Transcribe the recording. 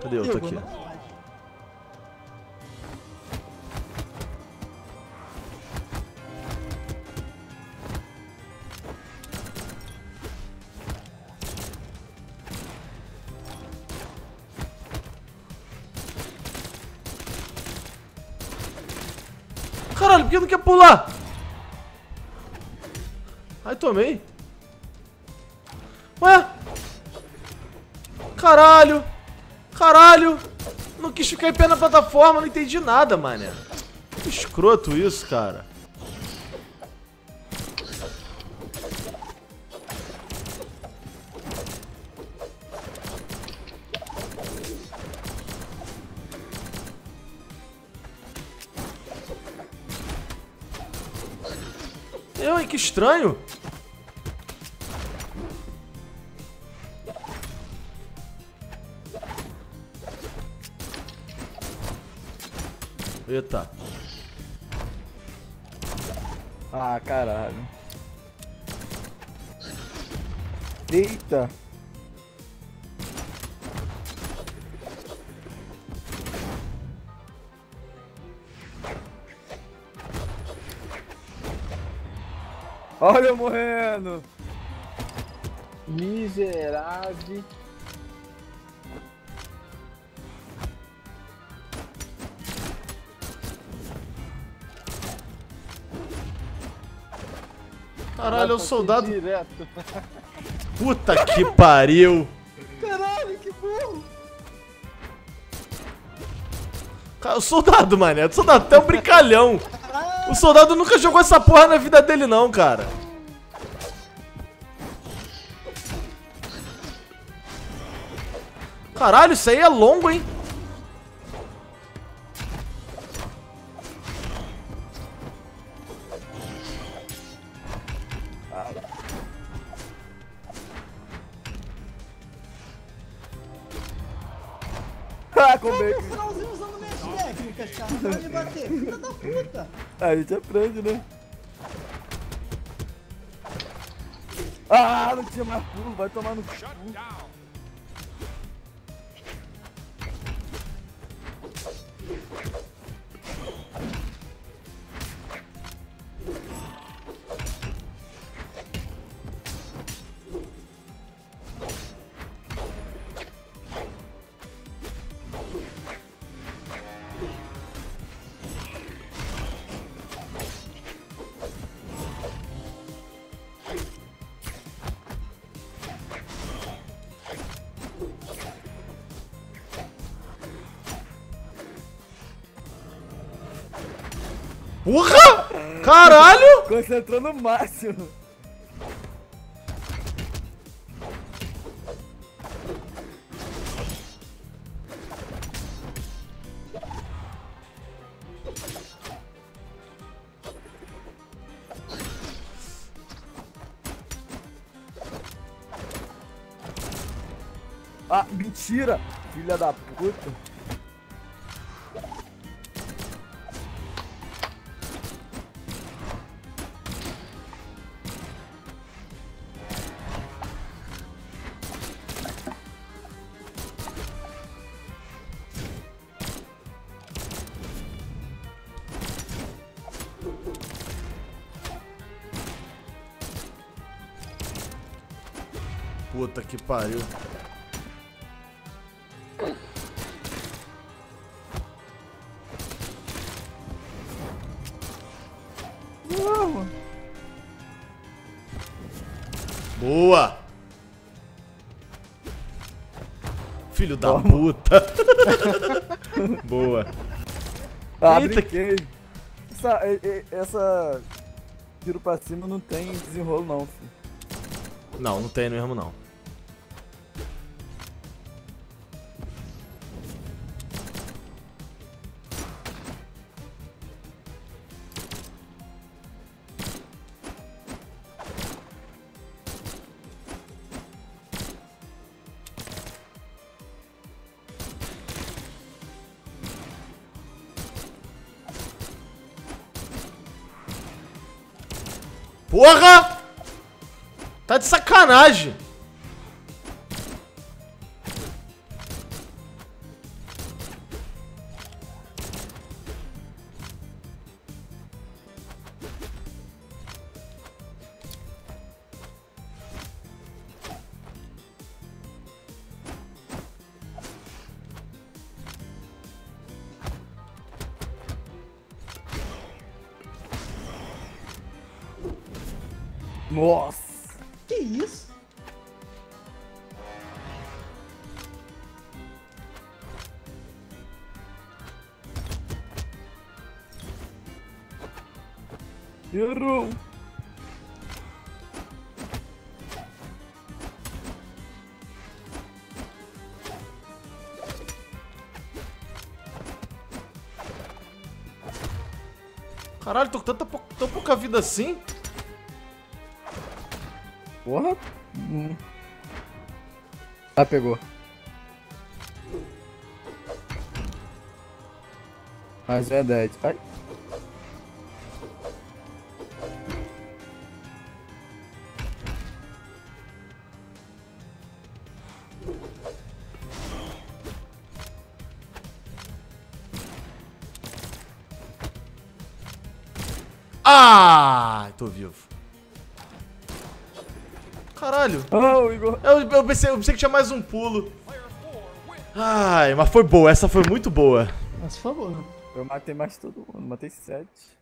Cadê eu? Tô aqui. Caralho, por que não quer pular? Ai, tomei. Ué? Caralho. Caralho. Não quis ficar em pé na plataforma, não entendi nada, mané. Que escroto isso, cara. Eu, que estranho. Eita. Ah, caralho. Eita. Olha eu morrendo. Miserável. Caralho, é o soldado. Direto. Puta que pariu. Caralho, que burro. Cara, o soldado, mané. O soldado até um brincalhão. O soldado nunca jogou essa porra na vida dele, não, cara. Caralho, isso aí é longo, hein? Ah, comer. No finalzinho usando minhas técnicas, cara. Pra me bater. Filha da puta. A gente aprende, né? Ah, não tinha mais pulo, vai tomar no cu. Porra! Caralho! Concentrou no máximo. Ah, mentira! Filha da puta. Puta que pariu. Boa! Filho da Toma. puta! Boa. Ah, Eita, brinquei. Essa, essa tiro pra cima não tem desenrolo não, filho. Não, não tem mesmo não. Porra! Tá de sacanagem. Nossa. Que isso? Errou. Caralho, tô com tanta pou- tão pouca vida assim. Porra. Hum. Ah, pegou. Mas é dead. Ai. Ah, tô vivo. Caralho. Oh, Igor. Eu, eu, pensei, eu pensei que tinha mais um pulo. Ai, mas foi boa. Essa foi muito boa. Mas por favor. Eu matei mais todo mundo. Matei sete.